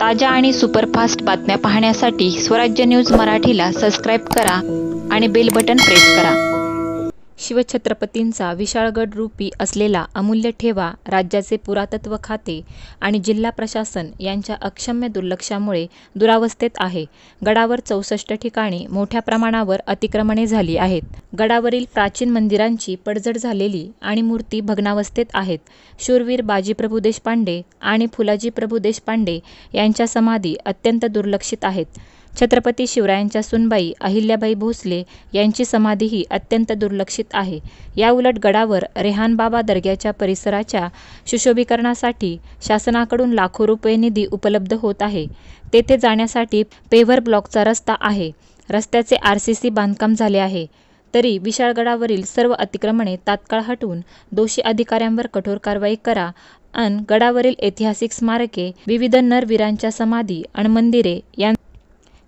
ताज्या आणि सुपरफास्ट बातम्या पाहण्यासाठी स्वराज्य न्यूज मराठीला सबस्क्राईब करा आणि बेल बटन प्रेस करा. शिवछत्रपतींचा विशाळगड रूपी असलेला अमूल्य ठेवा राज्याचे पुरातत्व खाते आणि जिल्हा प्रशासन यांच्या अक्षम्य दुर्लक्षामुळे दुरावस्थेत आहे. गडावर चौसष्ट ठिकाणी मोठ्या प्रमाणावर अतिक्रमणे झाली आहेत. गडावरील प्राचीन मंदिरांची पडझड झालेली आणि मूर्ती भग्नावस्थेत आहेत. शूरवीर बाजीप्रभू देशपांडे आणि फुलाजी प्रभू देशपांडे यांच्या समाधी अत्यंत दुर्लक्षित आहेत. छत्रपती शिवरायांच्या सुनबाई अहिल्याबाई भोसले यांची समाधीही अत्यंत दुर्लक्षित आहे. याउलट गडावर रेहानबाबा दर्ग्याच्या परिसराच्या सुशोभीकरणासाठी शासनाकडून लाखो रुपये निधी उपलब्ध होत आहे. तेथे जाण्यासाठी पेव्हर ब्लॉकचा रस्ता आहे. रस्त्याचे आर सी सी बांधकाम झाले आहे. तरी विशाळगडावरील सर्व अतिक्रमणे तात्काळ हटवून दोषी अधिकाऱ्यांवर कठोर कारवाई करा. अन गडावरील ऐतिहासिक स्मारके विविध नरवीरांच्या समाधी आणि मंदिरे यां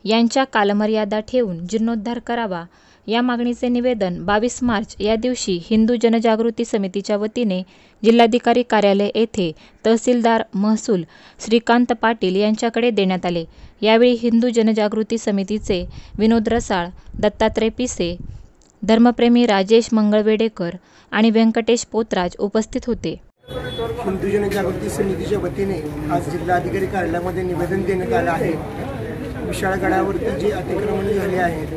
यांच्या कालमर्यादा ठेवून जीर्णोद्धार करावा या मागणीचे निवेदन बावीस मार्च या दिवशी हिंदू जनजागृती समितीच्या वतीने जिल्हाधिकारी कार्यालय येथे तहसीलदार महसूल श्रीकांत पाटील यांच्याकडे देण्यात आले. यावेळी हिंदू जनजागृती समितीचे विनोद रसाळ दत्तात्रय पिसे धर्मप्रेमी राजेश मंगळवेडेकर आणि व्यंकटेश पोतराज उपस्थित होते. हिंदू जनजागृती समितीच्या वतीने आज जिल्हाधिकारी कार्यालयामध्ये निवेदन देण्यात आलं आहे. विशाळगडावरती जी अतिक्रमण झाली आहेत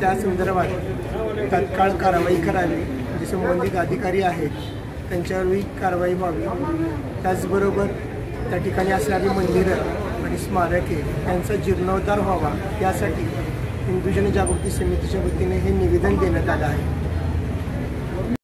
त्या संदर्भात तात्काळ कारवाई करावी जे संबंधित अधिकारी आहेत त्यांच्यावरही कारवाई व्हावी. त्याचबरोबर त्या ठिकाणी असणारी मंदिरं आणि स्मारके यांचा जीर्णोद्धार व्हावा यासाठी हिंदू जनजागृती समितीच्या वतीने हे निवेदन देण्यात आलं आहे.